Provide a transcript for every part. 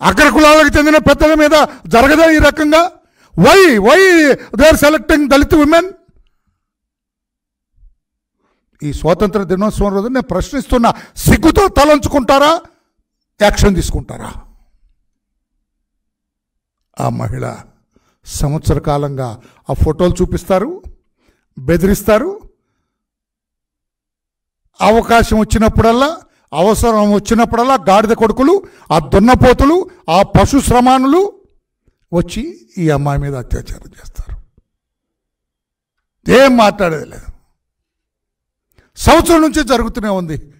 అగ్ర కులాలకు చెందిన పెద్దల మీద జరగదా ఈ రకంగా? Why why they are selecting Dalit women ఈ స్వాతంత్ర దినోత్సవం రోజు నేను ప్రశ్నిస్తున్నా సిగ్గుతో తలంచుకుంటారా? యాక్షన్ తీసుకుంటారా? ఆ మహిళ సంవత్సర కాలంగా ఆ ఫోటోలు చూపిస్తారు బెదిరిస్తారు. అవకాశం వచ్చినప్పుడల్లా అవసరం వచ్చినప్పుడల్లా గాడిద కొడుకులు ఆ దున్నపోతులు ఆ పశు శ్రమానులు వచ్చి ఈ అమ్మాయి మీద అత్యాచారం చేస్తారు. ఏం మాట్లాడేది లేదు. సంవత్సరం నుంచి జరుగుతూనే ఉంది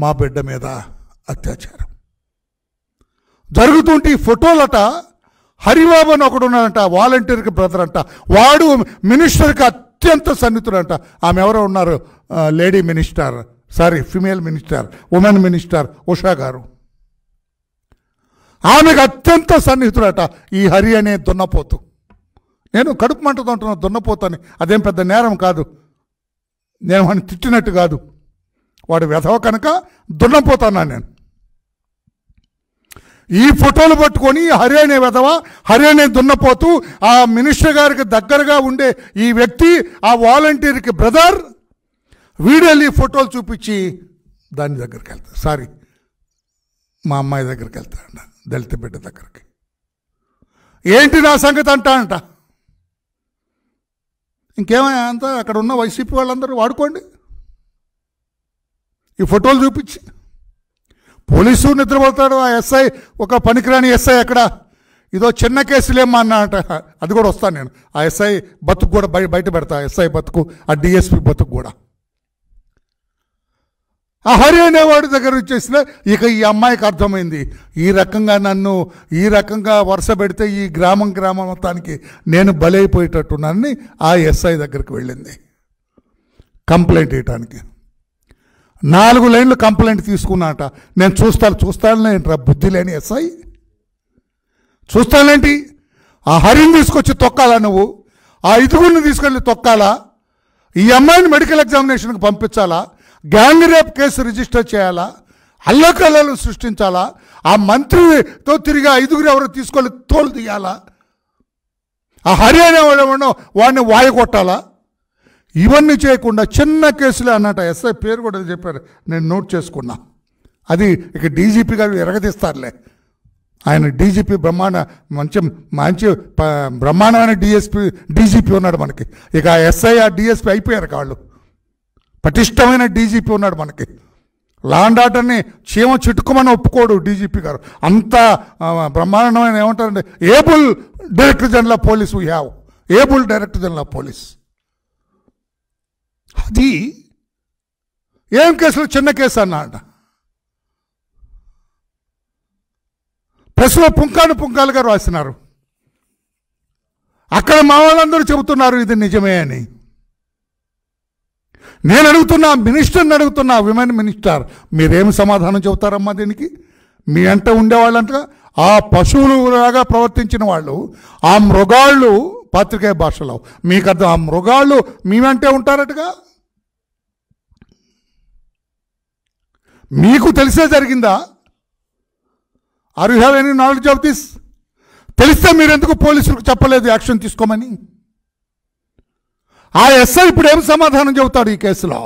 మా బిడ్డ మీద అత్యాచారం. జరుగుతుంటే ఈ ఫోటోలట హరిబాబు అని ఒకడు ఉన్నాడంట వాలంటీర్కి బ్రదర్ అంట వాడు మినిస్టర్కి అత్యంత సన్నిహితుడంట. ఆమె ఎవరో ఉన్నారు lady minister sorry female minister women minister Usha garu ఆమెకు అత్యంత సన్నిహితుడట ఈ హరి అనే దున్నపోతు. నేను కడుపు మంటతో ఉంటున్న దున్నపోతు అని అదేం పెద్ద నేరం కాదు. నేను వాడిని తిట్టినట్టు కాదు. వాడు వెధవ కనుక దున్నపోతున్నాను నేను. ఈ ఫోటోలు పట్టుకొని హరి అనే వెధవ హరి అనే దున్నపోతూ ఆ మినిస్టర్ గారికి దగ్గరగా ఉండే ఈ వ్యక్తి ఆ వాలంటీర్కి బ్రదర్ వీడియోలు ఈ ఫోటోలు చూపించి దాని దగ్గరికి వెళ్తాడు సారీ మా అమ్మాయి దగ్గరికి వెళ్తాడంట దళిత బిడ్డ దగ్గరికి. ఏంటి నా సంగతి అంటా అంట. ఇంకేమైనా అంతా అక్కడ ఉన్న వైసీపీ వాళ్ళందరూ వాడుకోండి. ఈ ఫోటోలు చూపించి. పోలీసు నిద్రపోతాడు ఆ ఎస్ఐ ఒక పనికిరాని ఎస్ఐ అక్కడ. ఇదో చిన్న కేసులేమ్మా అన్న అంట. అది కూడా వస్తాను నేను. ఆ ఎస్ఐ బతుకు కూడా బయట బయట పెడతా ఎస్ఐ బతుకు ఆ డిఎస్పి బతుకు కూడా. ఆ హరి అనేవాడి దగ్గర వచ్చేసిన ఇక ఈ అమ్మాయికి అర్థమైంది. ఈ రకంగా నన్ను ఈ రకంగా వరుస పెడితే ఈ గ్రామం గ్రామం మొత్తానికి నేను బలైపోయేటట్టున్నానని ఆ ఎస్ఐ దగ్గరికి వెళ్ళింది. కంప్లైంట్ ఇవ్వటానికి. నాలుగు లైన్లు కంప్లైంట్ తీసుకున్నాట. నేను చూస్తాను చూస్తాను ఏంట్రా బుద్ధి లేని ఎస్ఐ? చూస్తానేంటి ఆ హరిని తీసుకొచ్చి తొక్కాలా నువ్వు? ఆ ఇదుగురిని తీసుకెళ్ళి తొక్కాలా? ఈ అమ్మాయిని మెడికల్ ఎగ్జామినేషన్కి పంపించాలా? గ్యాంగ్ రేప్ కేసు రిజిస్టర్ చేయాలా? అల్లకల్లలు సృష్టించాలా? ఆ మంత్రితో తిరిగి ఐదుగురు ఎవరో తీసుకొని తోలు తీయాలా? ఆ హర్యానా వాళ్ళు వాడిని వాయగొట్టాలా ఇవన్నీ చేయకుండా చిన్న కేసులే అన్నట ఎస్ఐ పేరు కూడా చెప్పారు. నేను నోట్ చేసుకున్నా. అది ఇక డీజీపీ గారు ఎరగదీస్తారులే ఆయన డీజీపీ బ్రహ్మాండ మంచి మంచి ప- బ్రహ్మాండమైన డిఎస్పీ డీజీపీ ఉన్నాడు మనకి. ఇక ఎస్ఐ ఆ డిఎస్పీ అయిపోయారు కాళ్ళు. పటిష్టమైన డీజీపీ ఉన్నాడు మనకి. లాండ్ ఆర్డర్ని చీమ చుట్టుకోమని ఒప్పుకోడు డీజీపీ గారు. అంత బ్రహ్మాండమైన ఏమంటారండి able director general of police we have. Able director general of police. అది ఏం కేసులు చిన్న కేసు అన్నాడ ప్రెస్లో పుంకాను పుంకాలుగా రాసినారు. అక్కడ మా వాళ్ళందరూ చెబుతున్నారు ఇది నిజమే అని. నేను అడుగుతున్నా మినిస్టర్ని అడుగుతున్నా విమెన్ మినిస్టర్ మీరేం సమాధానం చెబుతారమ్మా దీనికి? మీ అంట ఉండేవాళ్ళంట ఆ పశువులులాగా ప్రవర్తించిన వాళ్ళు ఆ మృగాళ్ళు పాత్రికేయ భాషలో మీకు అర్థం ఆ మృగాళ్ళు మీ వెంటే ఉంటారటగా? మీకు తెలిసే జరిగిందా? Are you have any knowledge of this తెలిస్తే మీరెందుకు పోలీసులకు చెప్పలేదు యాక్షన్ తీసుకోమని? ఆ ఎస్ఐ ఇప్పుడు ఏం సమాధానం చెబుతాడు ఈ కేసులో?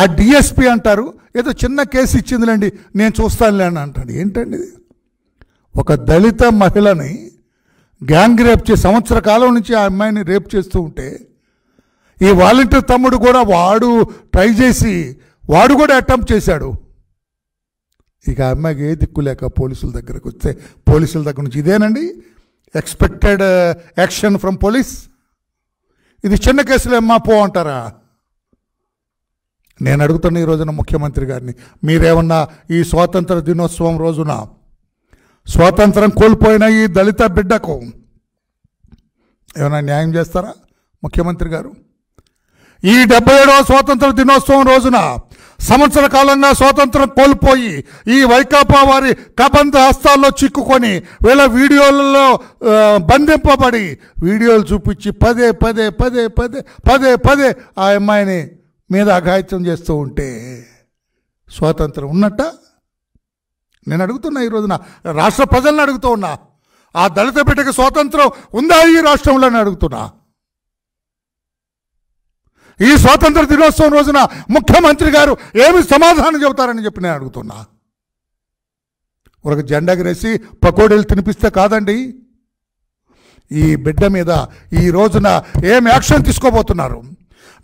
ఆ డిఎస్పి అంటారు ఏదో చిన్న కేసు ఇచ్చిందిలేండి నేను చూస్తానులే అని అంటాడు. ఏంటండి ఇది? ఒక దళిత మహిళని గ్యాంగ్ రేప్ చేసి సంవత్సర కాలం నుంచి ఆ అమ్మాయిని రేప్ చేస్తూ ఉంటే ఈ వాలంటీర్ తమ్ముడు కూడా వాడు ట్రై చేసి వాడు కూడా అటెంప్ట్ చేశాడు. ఇక ఆ అమ్మాయికి ఏ దిక్కు లేక పోలీసుల దగ్గరకు వస్తే పోలీసుల దగ్గర నుంచి ఇదేనండి? Expected action from police? ఇది చిన్న కేసులు ఏమ్మా పో అంటారా? నేను అడుగుతున్న ఈ రోజున ముఖ్యమంత్రి గారిని మీరేమన్నా ఈ స్వాతంత్ర దినోత్సవం రోజున స్వాతంత్రం కోల్పోయిన ఈ దళిత బిడ్డకు ఏమైనా న్యాయం చేస్తారా ముఖ్యమంత్రి గారు? ఈ డెబ్బై ఏడవ స్వాతంత్ర దినోత్సవం రోజున సంవత్సర కాలంగా స్వాతంత్రం కోల్పోయి ఈ వైకాపా వారి కబంధ హస్తాల్లో చిక్కుకొని వీళ్ళ వీడియోలలో బంధింపబడి వీడియోలు చూపించి పదే పదే పదే పదే పదే పదే ఆ అమ్మాయిని మీద అఘాయిత్యం చేస్తూ ఉంటే స్వాతంత్రం ఉన్నట్ట? నేను అడుగుతున్నా ఈ రోజున రాష్ట్ర ప్రజలను అడుగుతూ ఉన్నా. ఆ దళిత బిడ్డకి స్వాతంత్రం ఉందా ఈ రాష్ట్రంలో అడుగుతున్నా. ఈ స్వాతంత్ర దినోత్సవం రోజున ముఖ్యమంత్రి గారు ఏమి సమాధానం చెబుతారని చెప్పి నేను అడుగుతున్నా. ఒక జెండా ఎగరేసి పకోడీలు తినిపిస్తే కాదండి. ఈ బిడ్డ మీద ఈ రోజున ఏం యాక్షన్ తీసుకోబోతున్నారు?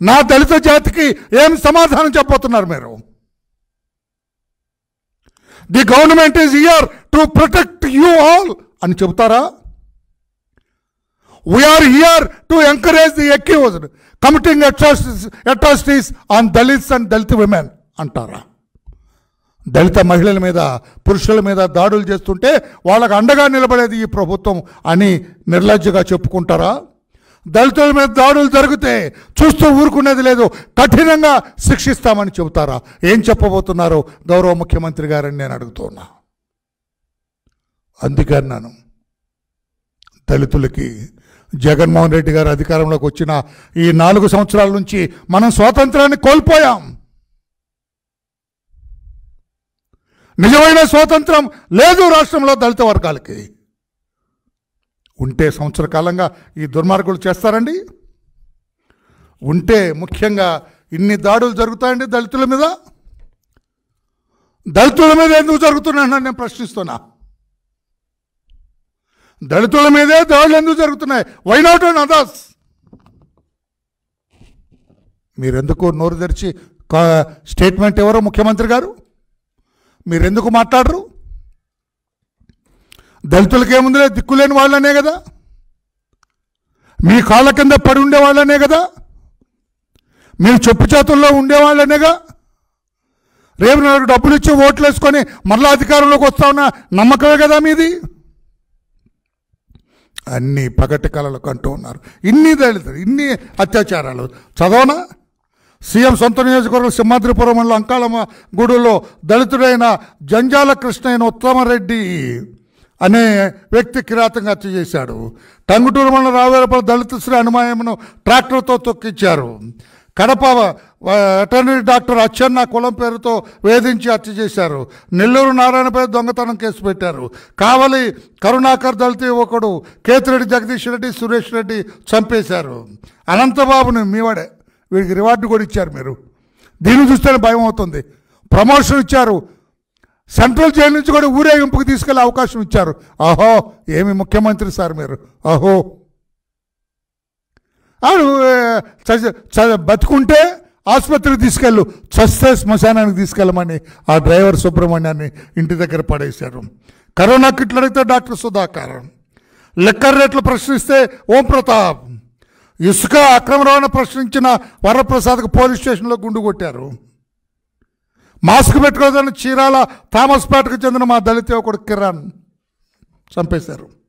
నా దళిత జాతికి ఏం సమాధానం చెప్పబోతున్నారు మీరు? The government is here to protect you all అని చెబుతారా? We are here to encourage the accused committing atrocities on Dalits and Dalit women అంటారా? దళిత మహిళల మీద పురుషుల మీద దాడులు చేస్తుంటే వాళ్ళకు అండగా నిలబడేది ఈ ప్రభుత్వం అని నిర్లజ్జగా చెప్పుకుంటారా? దళితుల మీద దాడులు జరిగితే చూస్తూ ఊరుకునేది లేదు కఠినంగా శిక్షిస్తామని చెబుతారా? ఏం చెప్పబోతున్నారు గౌరవ ముఖ్యమంత్రి గారని నేను అడుగుతున్నా. అందుకన్నాను దళితులకి జగన్మోహన్ రెడ్డి గారు అధికారంలోకి వచ్చిన ఈ నాలుగు సంవత్సరాల నుంచి మనం స్వాతంత్రాన్ని కోల్పోయాం. నిజమైన స్వాతంత్రం లేదు రాష్ట్రంలో దళిత వర్గాలకి. ఉంటే సంవత్సర కాలంగా ఈ దుర్మార్గులు చేస్తారండి. ఉంటే ముఖ్యంగా ఇన్ని దాడులు జరుగుతాయండి దళితుల మీద. దళితుల మీద ఎందుకు జరుగుతున్నాయని నేను ప్రశ్నిస్తున్నా. దళితుల మీదే దాడులు ఎందుకు జరుగుతున్నాయి? వై నాట్ అండ్ అదర్స్ మీరెందుకు నోరు తెరిచి కా- స్టేట్మెంట్ ఎవరో? ముఖ్యమంత్రి గారు? మీరెందుకు మాట్లాడరు? దళితులకేముందిలే? దిక్కులేని వాళ్ళనే కదా? మీ కాళ్ళ కింద పడి ఉండే వాళ్ళనే కదా? మీ చెప్పు చేతుల్లో ఉండేవాళ్ళనేగా రేపు నాకు డబ్బులు ఇచ్చి ఓట్లు వేసుకొని మరలా అధికారంలోకి వస్తా ఉన్న నమ్మకమే కదా మీది? అన్ని పగటి కళలకు అంటూ ఉన్నారు. ఇన్ని దళితులు ఇన్ని అత్యాచారాలు. చదవనా? సీఎం సొంత నియోజకవర్గం సింహాద్రిపురం మండలం అంకాళమ్మ గూడులో దళితుడైన జంజాల కృష్ణైన ఉత్తమరెడ్డి అనే వ్యక్తి కిరాతంగా హత్య చేశాడు. టంగుటూరు మండలం రావేరపల్లి దళిత శ్రీ అనుమాయమును ట్రాక్టర్తో తొక్కించారు. కడప అటర్నీ డాక్టర్ అచ్చన్న కులం పేరుతో వేధించి హత్య చేశారు. నెల్లూరు నారాయణపై దొంగతనం కేసు పెట్టారు. కావలి కరుణాకర్ దళితి యువకుడు కేతిరెడ్డి జగదీష్ రెడ్డి సురేష్ రెడ్డి చంపేశారు. అనంతబాబుని మీవాడే వీడికి రివార్డు కూడా ఇచ్చారు మీరు. దీన్ని చూస్తేనే భయం అవుతుంది. ప్రమోషన్ ఇచ్చారు. సెంట్రల్ జైలు నుంచి కూడా ఊరేగింపుకి తీసుకెళ్ళే అవకాశం ఇచ్చారు. అహో ఏమి ముఖ్యమంత్రి సార్ మీరు. అహో బతుకుంటే ఆసుపత్రికి తీసుకెళ్ళు. చస్తే శ్మశానానికి తీసుకెళ్ళమని ఆ డ్రైవర్ సుబ్రహ్మణ్యాన్ని ఇంటి దగ్గర పడేశారు. కరోనా కిట్లు అడిగితే డాక్టర్ సుధాకర్. లెక్కర్ రేట్లు ప్రశ్నిస్తే ఓం ప్రతాప్ ఇసుక అక్రమ రవాణా ప్రశ్నించిన వరప్రసాద్కు పోలీస్ స్టేషన్లో గుండు కొట్టారు. మాస్క్ పెట్టుకోదని చీరాల థామస్ పేటకు చెందిన మా దళిత ఒకడు కిరణ్ చంపేశారు.